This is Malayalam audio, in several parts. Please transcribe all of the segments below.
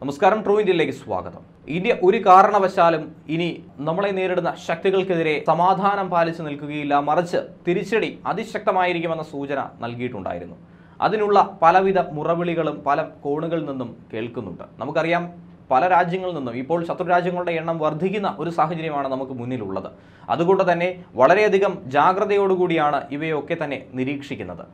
നമസ്കാരം ട്രൂ ഇന്ത്യയിലേക്ക് സ്വാഗതം. ഇന്ത്യ ഒരു കാരണവശാലും ഇനി നമ്മളെ നേരിടുന്ന ശക്തികൾക്കെതിരെ സമാധാനം പാലിച്ചു നിൽക്കുകയില്ല മറിച്ച് തിരിച്ചടി അതിശക്തമായിരിക്കുമെന്ന സൂചന നൽകിയിട്ടുണ്ടായിരുന്നു. അതിനുള്ള പലവിധ മുറവിളികളും പല കോണുകളിൽ നിന്നും കേൾക്കുന്നുണ്ട്. നമുക്കറിയാം പല രാജ്യങ്ങളിൽ നിന്നും ഇപ്പോൾ ശത്രു രാജ്യങ്ങളുടെ എണ്ണം വർദ്ധിക്കുന്ന ഒരു സാഹചര്യമാണ് നമുക്ക് മുന്നിലുള്ളത്. അതുകൊണ്ട് തന്നെ വളരെയധികം ജാഗ്രതയോടുകൂടിയാണ് ഇവയൊക്കെ തന്നെ നിരീക്ഷിക്കുന്നത്.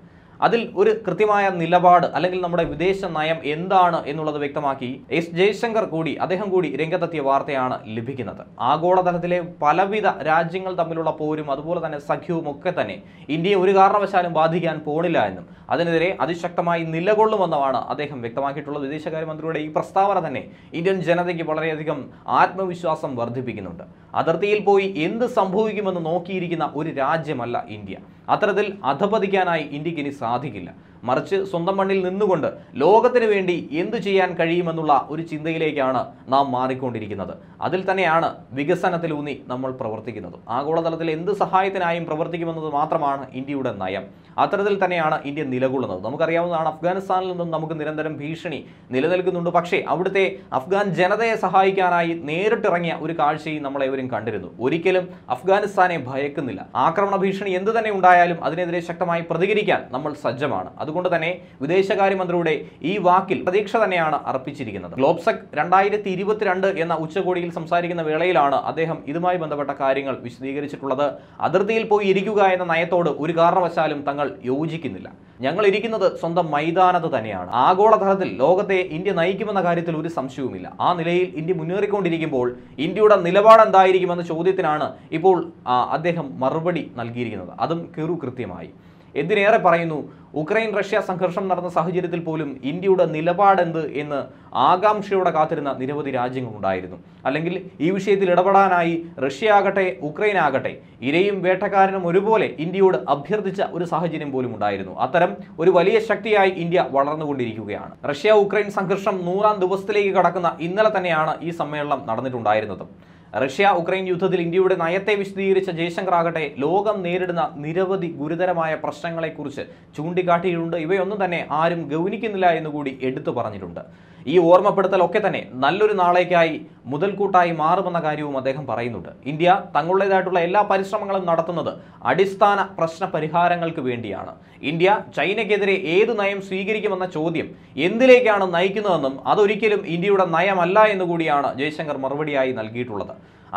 അതിൽ ഒരു കൃത്യമായ നിലപാട് അല്ലെങ്കിൽ നമ്മുടെ വിദേശ നയം എന്താണ് എന്നുള്ളത് വ്യക്തമാക്കി എസ് ജയശങ്കർ കൂടി അദ്ദേഹം കൂടി രംഗത്തെത്തിയ വാർത്തയാണ് ലഭിക്കുന്നത്. ആഗോളതലത്തിലെ പലവിധ രാജ്യങ്ങൾ തമ്മിലുള്ള പോരും അതുപോലെ തന്നെ സഖ്യവും ഒക്കെ തന്നെ ഇന്ത്യയെ ഒരു കാരണവശാലും ബാധിക്കാൻ പോണില്ല എന്നും അതിനെതിരെ അതിശക്തമായി നിലകൊള്ളുമെന്നുമാണ് അദ്ദേഹം വ്യക്തമാക്കിയിട്ടുള്ളത്. വിദേശകാര്യമന്ത്രിയുടെ ഈ പ്രസ്താവന തന്നെ ഇന്ത്യൻ ജനതയ്ക്ക് വളരെയധികം ആത്മവിശ്വാസം വർദ്ധിപ്പിക്കുന്നുണ്ട്. അതിർത്തിയിൽ പോയി എന്ത് സംഭവിക്കുമെന്ന് നോക്കിയിരിക്കുന്ന ഒരു രാജ്യമല്ല ഇന്ത്യ. അത്തരത്തിൽ അധപതിക്കാനായി ഇന്ത്യയ്ക്ക് ഇനി സാധിക്കില്ല. മറിച്ച് സ്വന്തം മണ്ണിൽ നിന്നുകൊണ്ട് ലോകത്തിന് വേണ്ടി എന്തു ചെയ്യാൻ കഴിയുമെന്നുള്ള ഒരു ചിന്തയിലേക്കാണ് നാം മാറിക്കൊണ്ടിരിക്കുന്നത്. അതിൽ തന്നെയാണ് വികസനത്തിലൂന്നി നമ്മൾ പ്രവർത്തിക്കുന്നത്. ആഗോളതലത്തിൽ എന്ത് സഹായത്തിനായും പ്രവർത്തിക്കുമെന്നത് മാത്രമാണ് ഇന്ത്യയുടെ നയം. അത്തരത്തിൽ തന്നെയാണ് ഇന്ത്യ നിലകൊള്ളുന്നത്. നമുക്കറിയാവുന്നതാണ് അഫ്ഗാനിസ്ഥാനിൽ നിന്നും നമുക്ക് നിരന്തരം ഭീഷണി നിലനിൽക്കുന്നുണ്ട്. പക്ഷേ അവിടുത്തെ അഫ്ഗാൻ ജനതയെ സഹായിക്കാനായി നേരിട്ടിറങ്ങിയ ഒരു കാഴ്ചയും നമ്മളെവരും കണ്ടിരുന്നു. ഒരിക്കലും അഫ്ഗാനിസ്ഥാനെ ഭയക്കുന്നില്ല. ആക്രമണ ഭീഷണി എന്ത് തന്നെ ഉണ്ടായാലും അതിനെതിരെ ശക്തമായി പ്രതികരിക്കാൻ നമ്മൾ സജ്ജമാണ്. അതുകൊണ്ട് തന്നെ വിദേശകാര്യമന്ത്രിയുടെ ഈ വാക്കിൽ പ്രതീക്ഷ തന്നെയാണ് അർപ്പിച്ചിരിക്കുന്നത്. ഗ്ലോബ്സെക് രണ്ടായിരത്തി ഇരുപത്തിരണ്ട് എന്ന ഉച്ചകോടിയിൽ സംസാരിക്കുന്ന വേളയിലാണ് അദ്ദേഹം ഇതുമായി ബന്ധപ്പെട്ട കാര്യങ്ങൾ വിശദീകരിച്ചിട്ടുള്ളത്. അതിർത്തിയിൽ പോയി ഇരിക്കുക എന്ന നയത്തോട് ഒരു കാരണവശാലും തങ്ങൾ യോജിക്കുന്നില്ല. ഞങ്ങൾ ഇരിക്കുന്നത് സ്വന്തം മൈതാനത്ത് തന്നെയാണ്. ആഗോളതലത്തിൽ ലോകത്തെ ഇന്ത്യ നയിക്കുമെന്ന കാര്യത്തിൽ ഒരു സംശയവുമില്ല. ആ നിലയിൽ ഇന്ത്യ മുന്നേറിക്കൊണ്ടിരിക്കുമ്പോൾ ഇന്ത്യയുടെ നിലപാട് എന്തായിരിക്കുമെന്ന ചോദ്യത്തിനാണ് ഇപ്പോൾ അദ്ദേഹം മറുപടി നൽകിയിരിക്കുന്നത്. അതും കെറു കൃത്യമായി എന്തിനേറെ പറയുന്നു? ഉക്രൈൻ റഷ്യ സംഘർഷം നടന്ന സാഹചര്യത്തിൽ പോലും ഇന്ത്യയുടെ നിലപാടെന്ത് എന്ന് ആകാംക്ഷയോടെ കാത്തിരുന്ന നിരവധി രാജ്യങ്ങളുണ്ടായിരുന്നു. അല്ലെങ്കിൽ ഈ വിഷയത്തിൽ ഇടപെടാനായി റഷ്യ ആകട്ടെ ഉക്രൈൻ ആകട്ടെ ഇരയും വേട്ടക്കാരനും ഒരുപോലെ ഇന്ത്യയോട് അഭ്യർത്ഥിച്ച ഒരു സാഹചര്യം പോലും ഉണ്ടായിരുന്നു. അത്തരം ഒരു വലിയ ശക്തിയായി ഇന്ത്യ വളർന്നുകൊണ്ടിരിക്കുകയാണ്. റഷ്യ ഉക്രൈൻ സംഘർഷം നൂറാം ദിവസത്തിലേക്ക് കടക്കുന്ന ഇന്നലെ തന്നെയാണ് ഈ സമ്മേളനം നടന്നിട്ടുണ്ടായിരുന്നത്. റഷ്യ ഉക്രൈൻ യുദ്ധത്തിൽ ഇന്ത്യയുടെ നയത്തെ വിശദീകരിച്ച ജയശങ്കർ ആകട്ടെ ലോകം നേരിടുന്ന നിരവധി ഗുരുതരമായ പ്രശ്നങ്ങളെക്കുറിച്ച് ചൂണ്ടിക്കാട്ടിയിട്ടുണ്ട്. ഇവയൊന്നും തന്നെ ആരും ഗൗനിക്കുന്നില്ല എന്നുകൂടി എടുത്തു പറഞ്ഞിട്ടുണ്ട്. ഈ ഓർമ്മപ്പെടുത്തലൊക്കെ തന്നെ നല്ലൊരു നാളേക്കായി മുതൽക്കൂട്ടായി മാറുമെന്ന കാര്യവും അദ്ദേഹം പറയുന്നുണ്ട്. ഇന്ത്യ തങ്ങളുടേതായിട്ടുള്ള എല്ലാ പരിശ്രമങ്ങളും നടത്തുന്നത് അടിസ്ഥാന പ്രശ്ന പരിഹാരങ്ങൾക്ക് വേണ്ടിയാണ്. ഇന്ത്യ ചൈനയ്ക്കെതിരെ ഏത് നയം സ്വീകരിക്കുമെന്ന ചോദ്യം എന്തിലേക്കാണ് നയിക്കുന്നതെന്നും അതൊരിക്കലും ഇന്ത്യയുടെ നയമല്ല എന്നുകൂടിയാണ് ജയശങ്കർ മറുപടിയായി നൽകിയിട്ടുള്ളത്.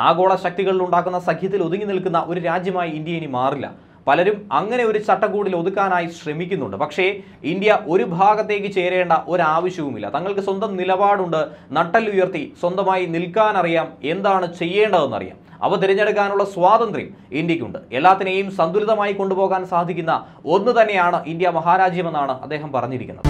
ആഗോള ശക്തികളിൽ ഉണ്ടാക്കുന്ന സഖ്യത്തിൽ ഒതുങ്ങി നിൽക്കുന്ന ഒരു രാജ്യമായി ഇന്ത്യ ഇനി മാറില്ല. പലരും അങ്ങനെ ഒരു ചട്ടക്കൂടിൽ ഒതുക്കാനായി ശ്രമിക്കുന്നുണ്ട്. പക്ഷേ ഇന്ത്യ ഒരു ഭാഗത്തേക്ക് ചേരേണ്ട ഒരാവശ്യവുമില്ല. തങ്ങൾക്ക് സ്വന്തം നിലപാടുണ്ട്. നട്ടലുയർത്തി സ്വന്തമായി നിൽക്കാനറിയാം എന്താണ് ചെയ്യേണ്ടതെന്നറിയാം. അവ തിരഞ്ഞെടുക്കാനുള്ള സ്വാതന്ത്ര്യം ഇന്ത്യക്കുണ്ട് എല്ലാത്തിനെയും സന്തുലിതമായി കൊണ്ടുപോകാൻ സാധിക്കുന്ന ഒന്ന് തന്നെയാണ് ഇന്ത്യ മഹാരാജ്യമെന്നാണ് അദ്ദേഹം പറഞ്ഞിരിക്കുന്നത്.